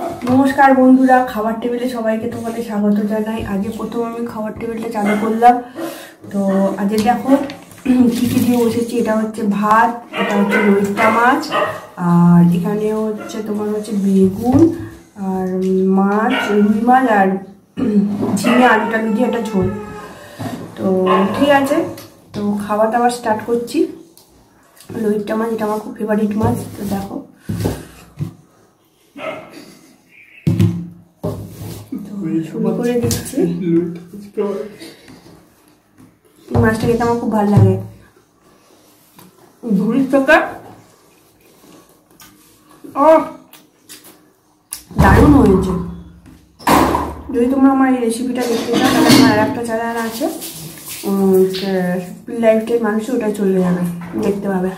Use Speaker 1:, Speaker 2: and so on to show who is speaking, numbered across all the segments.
Speaker 1: নমস্কার বন্ধুরা, খাবার টেবিলে সবাইকে তোমাদের স্বাগত জানাই। আজকে প্রথম আমি খাবার টেবিলটা চালু করলাম। তো আজকে দেখো, কী কী দিয়ে বসেছি, এটা হচ্ছে ভাত, এটা হচ্ছে রৈতা মাছ, আর এখানে হচ্ছে তোমার হচ্ছে বেগুন, আর মাছ, রুই মাছ, আর ঝিঙে আলু টালু দিয়ে একটা ঝোল। তো ঠিক আছে, তো খাওয়া দাওয়া স্টার্ট করছি। লইট্টা মাছ, এটা আমার খুব ফেভারিট মাছ, তো দেখো। মাছটা খেতে আমার খুব ভালো লাগে। ঝুড়ির থেকে ও দারুণ হয়েছে। যদি তোমরা আমার এই রেসিপিটা দেখতে চাও, তাহলে আমার আর একটা চ্যানেল আছে। লাইফটাই মানুষ ওটা চলে যাবে। দেখতে পাবে।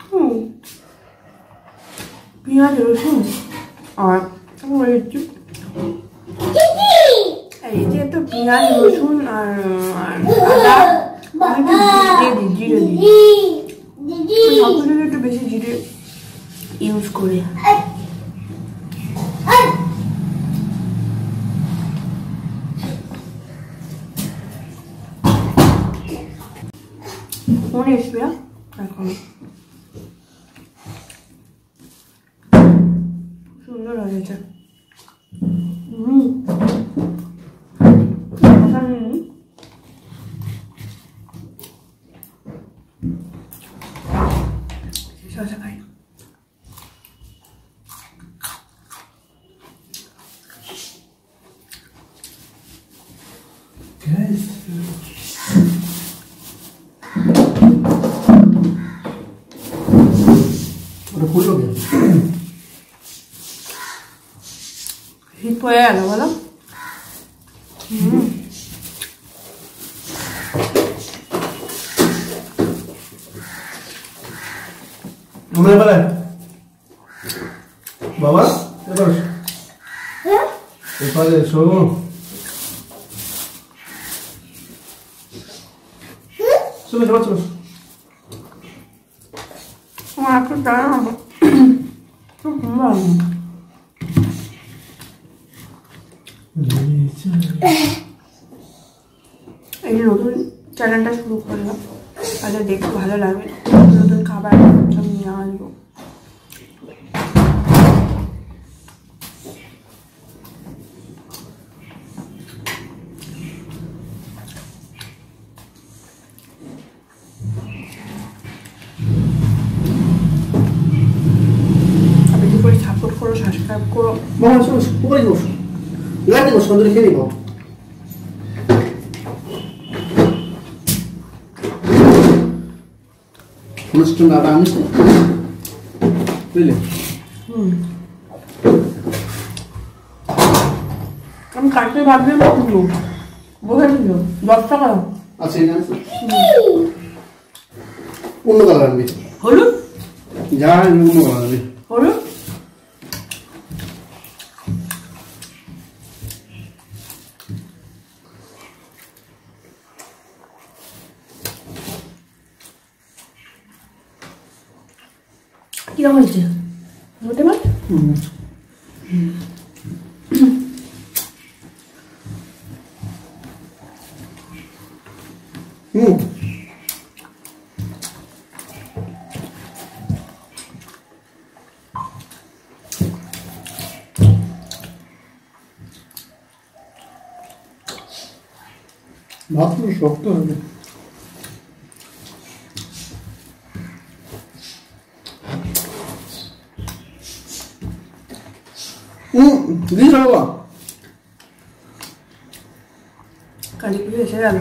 Speaker 1: হুম পেঁয়াজ রসুন আর একটু এই যে তো পেঁয়াজ রসুন আর আদা জিরে দিই সব কিছু একটু বেশি জিরে ইউজ করি Onde isso é? Vai comer. Não, não, já. Hum.
Speaker 2: Hum. Já, já
Speaker 1: vai. হয়ে গেল বলো।
Speaker 2: বাবা এবার এবারে এসো। চলো চলো চলো।
Speaker 1: আমার একটু দাঁড়ানো খুব এই যে নতুন চ্যানেলটা শুরু করলাম। তাহলে দেখতে ভালো লাগবে। নতুন খাবার সব নিয়ে আসব। আপনি যদি করে।
Speaker 2: চলো উপরে বসো লাগে বসো সুন্দর খেয়ে নিব। অনুষ্ঠান দাদা আনিস না? বুঝলে?
Speaker 1: আমি কাটতে ভাবলাম কিলো বসে দিল দশ টাকা
Speaker 2: আচ্ছা এখানে আছে অন্য কালার আনবি।
Speaker 1: হলুদ?
Speaker 2: যা অন্য কালার আনবি।
Speaker 1: হলুদ? কীরকম হয়েছে? মোটে মাছ
Speaker 2: হুম। ভাত শক্ত হবে হুম দিস বাবা
Speaker 1: কালী পুজো এসে গেল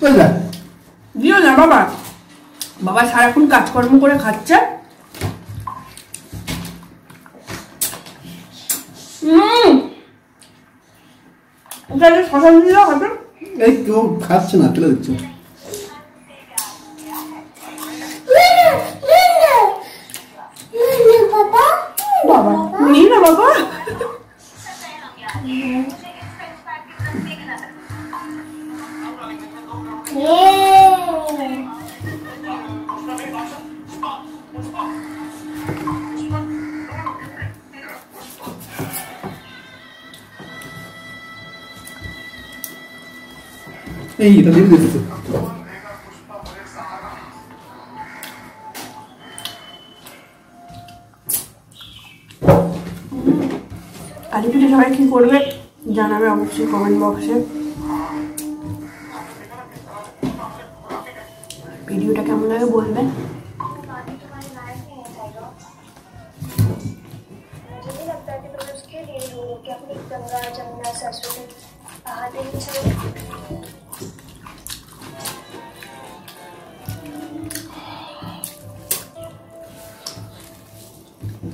Speaker 2: বুঝলে
Speaker 1: দিও না বাবা বাবা সারাক্ষণ কাজকর্ম করে খাচ্ছে Ustedes pasan mi lado, ¿no? Es
Speaker 2: que un cacho no te lo
Speaker 1: he dicho. Nina, papá. Yeah.
Speaker 2: এই এটা দিয়ে দিচ্ছে
Speaker 1: কালী পিঠে সবাই কি করবে জানাবে অবশ্যই কমেন্ট বক্সে ভিডিওটা কেমন লাগে বলবেন
Speaker 3: मुझे नहीं लगता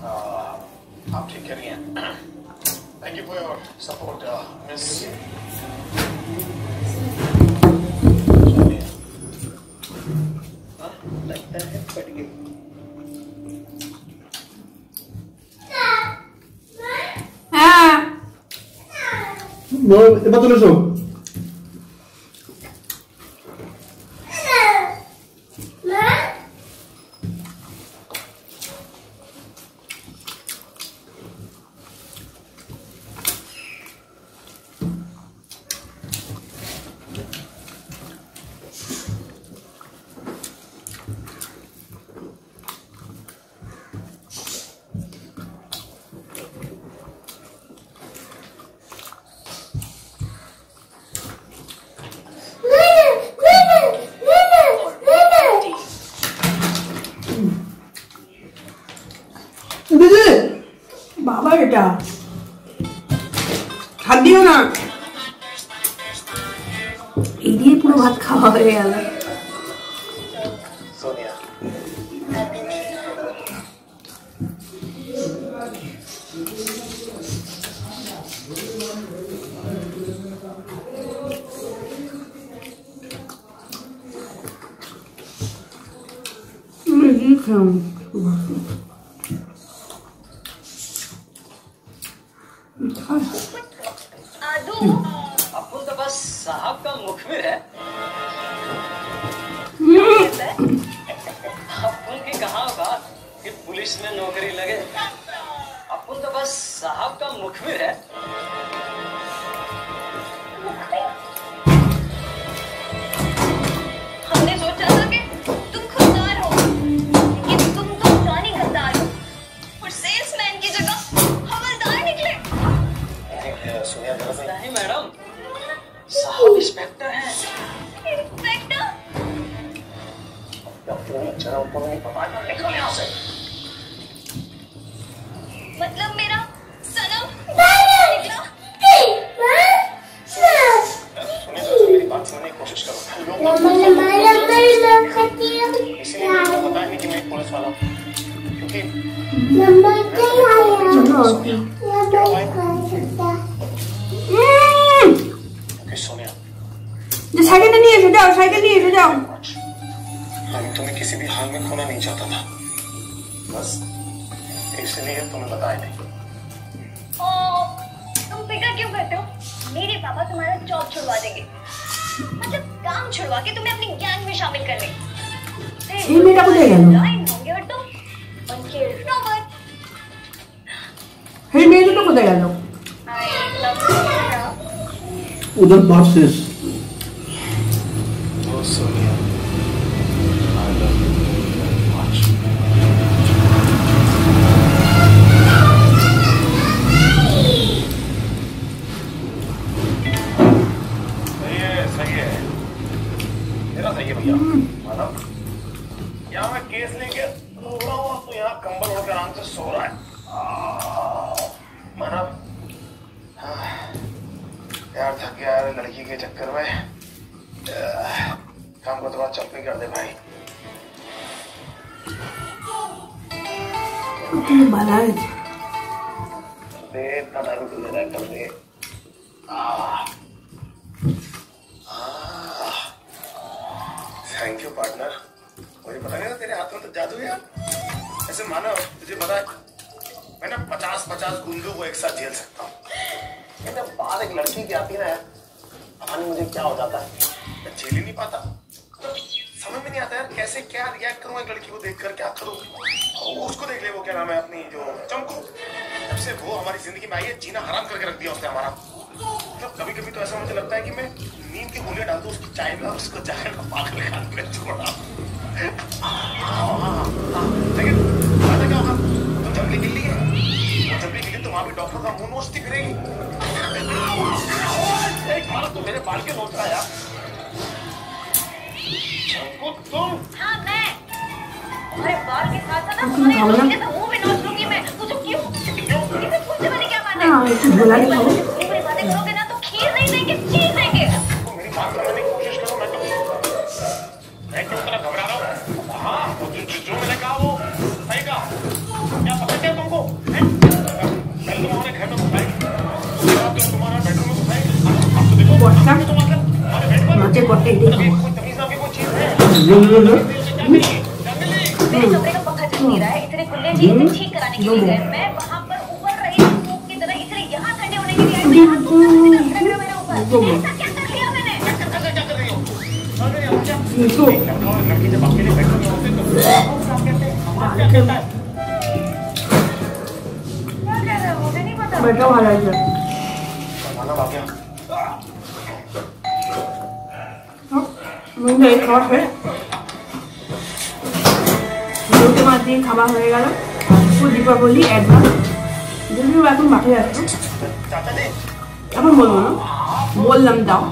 Speaker 4: आप ठीक करिए thank you for your support miss लगता है फट गई
Speaker 2: No, eh, te
Speaker 1: mato los ojos. क्या खादियो ना इडिये पुरो भात खावा है यार
Speaker 4: Yeah.
Speaker 1: Mm -hmm.
Speaker 3: आदू
Speaker 5: तो बस साहब का मुखबिर है होगा कि पुलिस में नौकरी लगे अपन तो बस साहब का मुखबिर है।
Speaker 4: तुम्हें किसी भी हाल में खोना नहीं चाहता था। बस इसलिए तुम्हें बताया नहीं।
Speaker 3: ओ, तुम फ़िक्र क्यों करते हो? मेरे पापा तुम्हारा जॉब छुड़वा देंगे। मतलब काम छुड़वा के तुम्हें अपनी गैंग में शामिल कर लेंगे
Speaker 1: मेरा
Speaker 4: तो ले उधर बॉसेस केस लेके पूरा हुआ तो यहाँ कंबल उड़कर आराम से सो रहा है। माना। यार थक गया यार लड़की के चक्कर में। काम को तो थोड़ा चप्पी कर दे भाई। दे इतना दारू तो दे रहा कर दे। थैंक यू पार्टनर मुझे पता नहीं था तेरे हाथ में तो जादू है ऐसे मानो, तुझे पता है, मैं ना पचास पचास गुंडों को एक साथ झेल सकता हूँ। कहते बात एक लड़की की आती ना पता नहीं मुझे क्या हो जाता है। मैं झेल ही नहीं पाता। समझ में नहीं आता यार, कैसे क्या रिएक्ट करूँ एक लड़की को देखकर, क्या करूँ? उसको देख ले वो क्या नाम है अपनी जो चमकू। जब से वो हमारी ज़िंदगी में आई है, जीना हराम करके रख दिया उसने हमारा। मतलब कभी कभी तो ऐसा मुझे लगता है कि मैं नींद की गोलियाँ डाल दूँ, उसकी चाय में और उसको जाकर पागल खान में छोड़ा। डॉक्टर का मुँह नोच दिख रही एक भारत तो मेरे बाल के नोच रहा यार तुम
Speaker 3: हाँ मैं अरे बाल के साथ साथ ना तुम्हारे तो मुँह भी नोच लूँगी मैं मुझे क्यों इसे तुमसे मैंने क्या माना हाँ
Speaker 1: इसे भला नहीं
Speaker 3: करो मेरी बातें करोगे ना तो खीर नहीं देंगे चीज़ देंगे
Speaker 4: मेरी बात करने की कोशिश करो मैं तो मैं क्यों इतना लो
Speaker 1: लो
Speaker 4: लो
Speaker 3: मेरे कमरे का पंखा चल नहीं रहा है इतने खुले जी इसे ठीक कराने के लिए गए मैं वहाँ पर ऊपर रही फूक की तरह इतने यहाँ ठंडे होने के लिए आई मैं यहाँ धूप में लग रहा मेरे ऊपर ऐसा क्या कर लिया मैंने
Speaker 1: तो
Speaker 4: लड़की जब आपके लिए बैठे होते तो आप कहते हैं हमारा क्या कहता है
Speaker 3: बैठा हुआ है
Speaker 1: सर
Speaker 4: खाना आ गया
Speaker 1: নুন হয়ে খাওয়া হয়ে লোকে মাছ দিয়ে খাওয়া হয়ে গেল। ফুল দীপাবলি একবার। যদিও এখন মাঠে যাচ্ছ। এখন বলব না। বললাম দাও।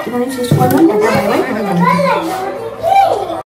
Speaker 1: এখানে শেষ করলাম।